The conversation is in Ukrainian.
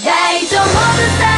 大丈夫さ